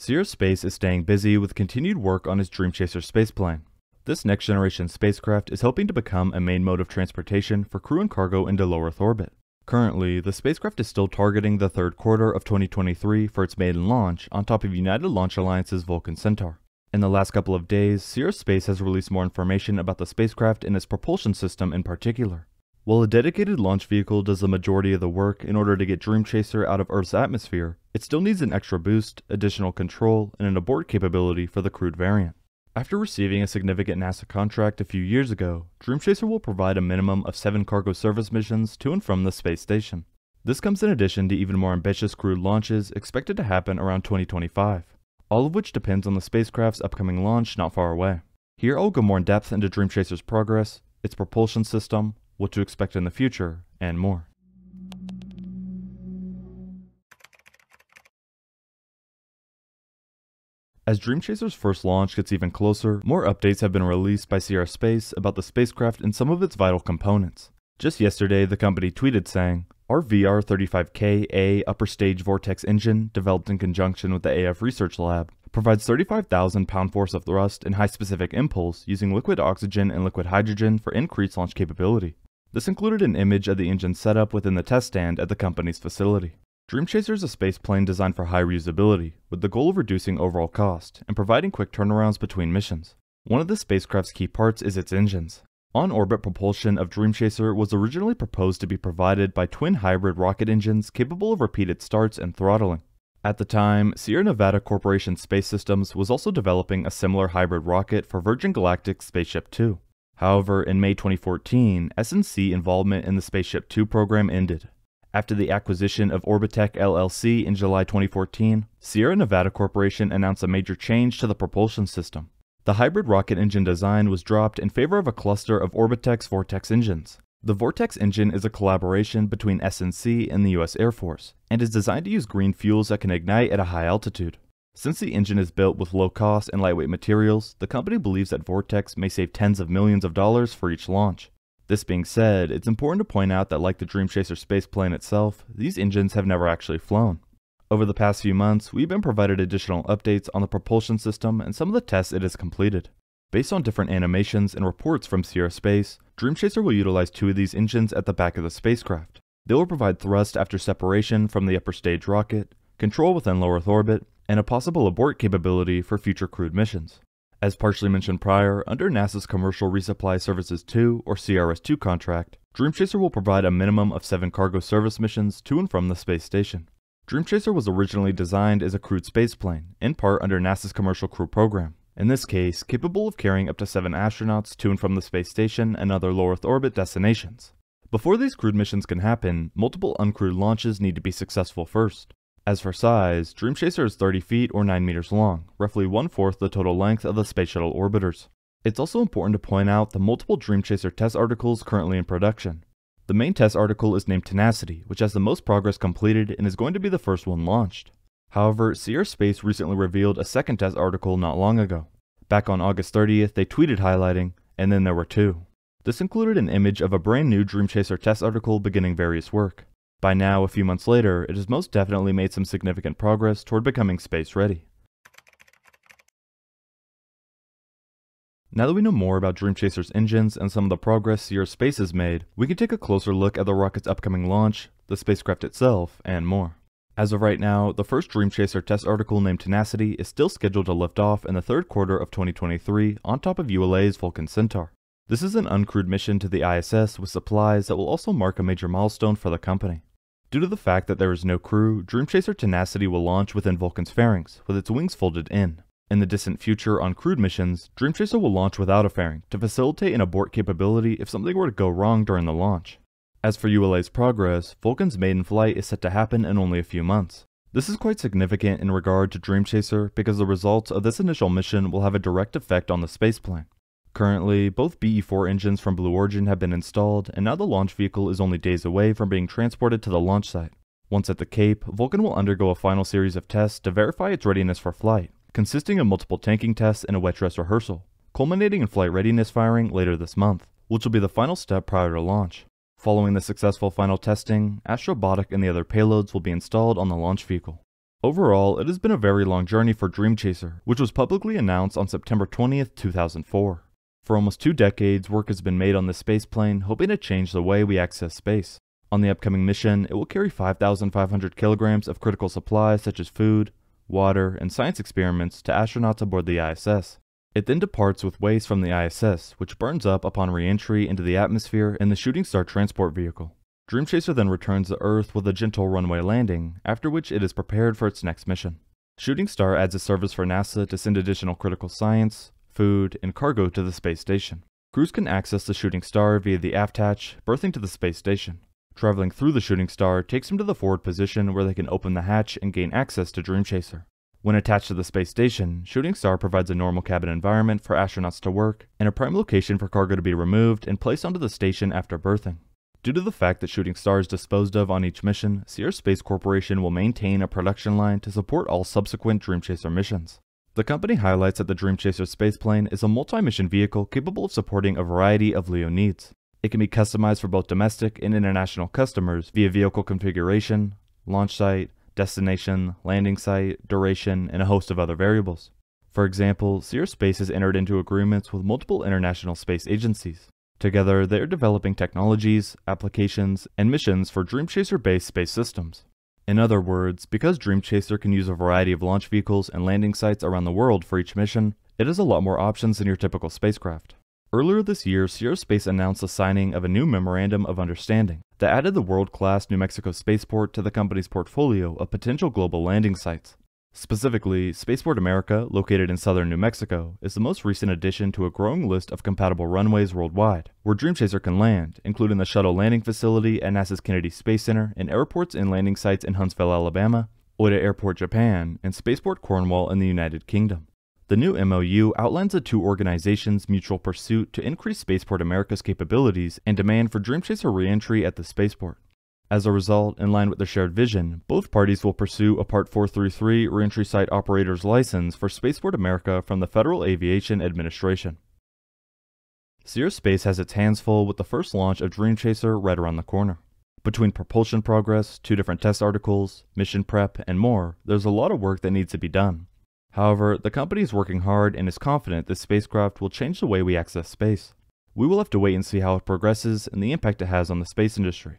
Sierra Space is staying busy with continued work on its Dream Chaser spaceplane. This next generation spacecraft is hoping to become a main mode of transportation for crew and cargo into low Earth orbit. Currently, the spacecraft is still targeting the third quarter of 2023 for its maiden launch on top of United Launch Alliance's Vulcan Centaur. In the last couple of days, Sierra Space has released more information about the spacecraft and its propulsion system in particular. While a dedicated launch vehicle does the majority of the work in order to get Dream Chaser out of Earth's atmosphere, it still needs an extra boost, additional control, and an abort capability for the crewed variant. After receiving a significant NASA contract a few years ago, Dream Chaser will provide a minimum of seven cargo service missions to and from the space station. This comes in addition to even more ambitious crewed launches expected to happen around 2025, all of which depends on the spacecraft's upcoming launch not far away. Here I'll go more in depth into Dream Chaser's progress, its propulsion system, what to expect in the future, and more. As Dream Chaser's first launch gets even closer, more updates have been released by Sierra Space about the spacecraft and some of its vital components. Just yesterday, the company tweeted saying, Our VR-35K-A upper stage Vortex engine, developed in conjunction with the AF Research Lab, provides 35,000 pound force of thrust and high specific impulse using liquid oxygen and liquid hydrogen for increased launch capability. This included an image of the engine setup within the test stand at the company's facility. Dream Chaser is a spaceplane designed for high reusability, with the goal of reducing overall cost and providing quick turnarounds between missions. One of the spacecraft's key parts is its engines. On-orbit propulsion of Dream Chaser was originally proposed to be provided by twin hybrid rocket engines capable of repeated starts and throttling. At the time, Sierra Nevada Corporation Space Systems was also developing a similar hybrid rocket for Virgin Galactic's Spaceship Two. However, in May 2014, SNC involvement in the Spaceship Two program ended, after the acquisition of Orbitec LLC in July 2014, Sierra Nevada Corporation announced a major change to the propulsion system. The hybrid rocket engine design was dropped in favor of a cluster of Orbitec's Vortex engines. The Vortex engine is a collaboration between SNC and the US Air Force, and is designed to use green fuels that can ignite at a high altitude. Since the engine is built with low cost and lightweight materials, the company believes that Vortex may save tens of millions of dollars for each launch. This being said, it's important to point out that like the Dream Chaser spaceplane itself, these engines have never actually flown. Over the past few months, we've been provided additional updates on the propulsion system and some of the tests it has completed. Based on different animations and reports from Sierra Space, Dream Chaser will utilize two of these engines at the back of the spacecraft. They will provide thrust after separation from the upper stage rocket, control within low Earth orbit, and a possible abort capability for future crewed missions. As partially mentioned prior, under NASA's Commercial Resupply Services 2 or CRS-2 contract, Dream Chaser will provide a minimum of 7 cargo service missions to and from the space station. Dream Chaser was originally designed as a crewed spaceplane, in part under NASA's Commercial Crew Program. In this case, capable of carrying up to 7 astronauts to and from the space station and other low Earth orbit destinations. Before these crewed missions can happen, multiple uncrewed launches need to be successful first. As for size, Dream Chaser is 30 feet or 9 meters long, roughly one-fourth the total length of the Space Shuttle orbiters. It's also important to point out the multiple Dream Chaser test articles currently in production. The main test article is named Tenacity, which has the most progress completed and is going to be the first one launched. However, Sierra Space recently revealed a second test article not long ago. Back on August 30th, they tweeted highlighting, and then there were two. This included an image of a brand new Dream Chaser test article beginning various work. By now, a few months later, it has most definitely made some significant progress toward becoming space ready. Now that we know more about Dream Chaser's engines and some of the progress Sierra Space has made, we can take a closer look at the rocket's upcoming launch, the spacecraft itself, and more. As of right now, the first Dream Chaser test article named Tenacity is still scheduled to lift off in the third quarter of 2023 on top of ULA's Vulcan Centaur. This is an uncrewed mission to the ISS with supplies that will also mark a major milestone for the company. Due to the fact that there is no crew, Dream Chaser Tenacity will launch within Vulcan's fairings, with its wings folded in. In the distant future on crewed missions, Dream Chaser will launch without a fairing to facilitate an abort capability if something were to go wrong during the launch. As for ULA's progress, Vulcan's maiden flight is set to happen in only a few months. This is quite significant in regard to Dream Chaser because the results of this initial mission will have a direct effect on the spaceplane. Currently, both BE-4 engines from Blue Origin have been installed, and now the launch vehicle is only days away from being transported to the launch site. Once at the Cape, Vulcan will undergo a final series of tests to verify its readiness for flight, consisting of multiple tanking tests and a wet dress rehearsal, culminating in flight readiness firing later this month, which will be the final step prior to launch. Following the successful final testing, Astrobotic and the other payloads will be installed on the launch vehicle. Overall, it has been a very long journey for Dream Chaser, which was publicly announced on September 20th, 2004. For almost two decades, work has been made on this spaceplane, hoping to change the way we access space. On the upcoming mission, it will carry 5,500 kilograms of critical supplies such as food, water, and science experiments to astronauts aboard the ISS. It then departs with waste from the ISS, which burns up upon re-entry into the atmosphere in the Shooting Star transport vehicle. Dream Chaser then returns to Earth with a gentle runway landing, after which it is prepared for its next mission. Shooting Star adds a service for NASA to send additional critical science, food, and cargo to the space station. Crews can access the Shooting Star via the aft hatch, berthing to the space station. Traveling through the Shooting Star takes them to the forward position where they can open the hatch and gain access to Dream Chaser. When attached to the space station, Shooting Star provides a normal cabin environment for astronauts to work, and a prime location for cargo to be removed and placed onto the station after berthing. Due to the fact that Shooting Star is disposed of on each mission, Sierra Space Corporation will maintain a production line to support all subsequent Dream Chaser missions. The company highlights that the Dream Chaser spaceplane is a multi-mission vehicle capable of supporting a variety of LEO needs. It can be customized for both domestic and international customers via vehicle configuration, launch site, destination, landing site, duration, and a host of other variables. For example, Sierra Space has entered into agreements with multiple international space agencies. Together, they are developing technologies, applications, and missions for Dream Chaser-based space systems. In other words, because Dream Chaser can use a variety of launch vehicles and landing sites around the world for each mission, it has a lot more options than your typical spacecraft. Earlier this year, Sierra Space announced the signing of a new Memorandum of Understanding that added the world-class New Mexico Spaceport to the company's portfolio of potential global landing sites. Specifically, Spaceport America, located in southern New Mexico, is the most recent addition to a growing list of compatible runways worldwide, where Dream Chaser can land, including the shuttle landing facility at NASA's Kennedy Space Center and airports and landing sites in Huntsville, Alabama, Oita Airport, Japan, and Spaceport Cornwall in the United Kingdom. The new MOU outlines the two organizations' mutual pursuit to increase Spaceport America's capabilities and demand for Dream Chaser reentry at the spaceport. As a result, in line with their shared vision, both parties will pursue a Part 433 Reentry Site Operator's License for Spaceport America from the Federal Aviation Administration. Sierra Space has its hands full with the first launch of Dream Chaser right around the corner. Between propulsion progress, two different test articles, mission prep, and more, there's a lot of work that needs to be done. However, the company is working hard and is confident this spacecraft will change the way we access space. We will have to wait and see how it progresses and the impact it has on the space industry.